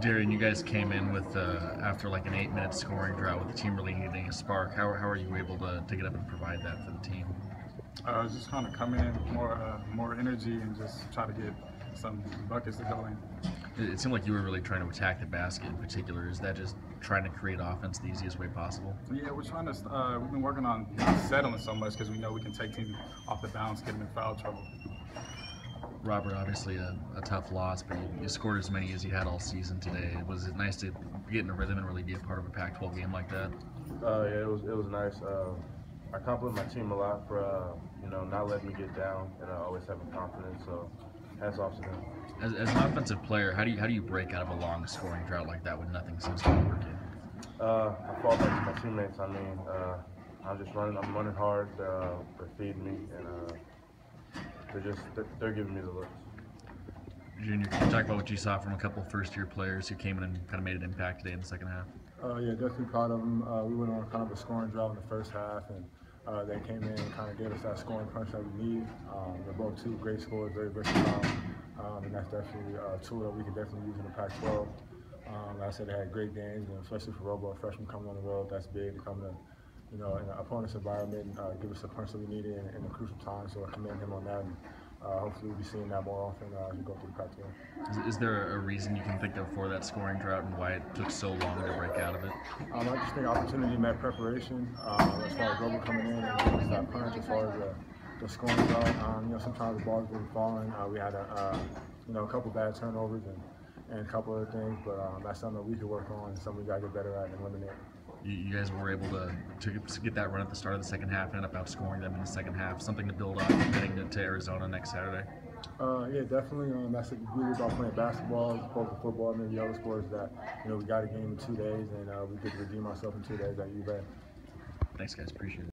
Derrien, you guys came in with uh, after like an eight-minute scoring drought with the team really needing a spark. How, how are you able to, to get up and provide that for the team? I Uh, just kind of come in more uh, more energy and just try to get some buckets to go in. It, it seemed like you were really trying to attack the basket in particular. Is that just trying to create offense the easiest way possible? Yeah, we're trying to. Uh, we've been working on not settling so much because we know we can take teams off the bounce, get them in foul trouble. Robert, obviously a, a tough loss, but you, you scored as many as you had all season today. Was it nice to get in a rhythm and really be a part of a Pac-12 game like that? Uh, yeah, it was it was nice. Uh, I compliment my team a lot for uh, you know not letting me get down and uh, always having confidence. So hats off to them. As, as an offensive player, how do you how do you break out of a long scoring drought like that when nothing seems to be working? Uh, I fall back to my teammates. I mean, uh, I'm just running. I'm running hard. Uh, they're feeding me, and uh, they're just they're, they're giving me the looks. Junior, can you talk about what you saw from a couple first-year players who came in and kind of made an impact today in the second half? Uh, yeah, definitely proud of them. Uh, we went on kind of a scoring drought in the first half, and uh, they came in and kind of gave us that scoring punch that we need. Um, they're both two great scorers, very versatile, um, and that's definitely a tool that we can definitely use in the Pac-12. Um, like I said, they had great games, and especially for Robo, a freshman coming on the road, that's big to come to, you know, in an opponent's environment, uh, give us the punch that we needed in, in a crucial time. So I commend him on that. And, uh, hopefully, we'll be seeing that more often uh, as we go through the Pac-12. Is, is there a reason you can think of for that scoring drought and why it took so long to break out of it? Um, I just think opportunity met preparation. Um, as far as Robo coming in and giving us that punch, as far as the, the scoring drought, um, you know, sometimes the balls didn't falling. Uh, we had a, uh, you know, a couple bad turnovers and, and a couple other things, but um, that's something that we could work on and something we got to get better at and eliminate. You, you guys were able to, to to get that run at the start of the second half and end up outscoring them in the second half. Something to build on heading to, to Arizona next Saturday. Uh, yeah, definitely. Um, that's the beauty about playing basketball as opposed to football and maybe other sports that, you know, we got a game in two days and uh, we get to redeem ourselves in two days at U of A. Thanks, guys. Appreciate it.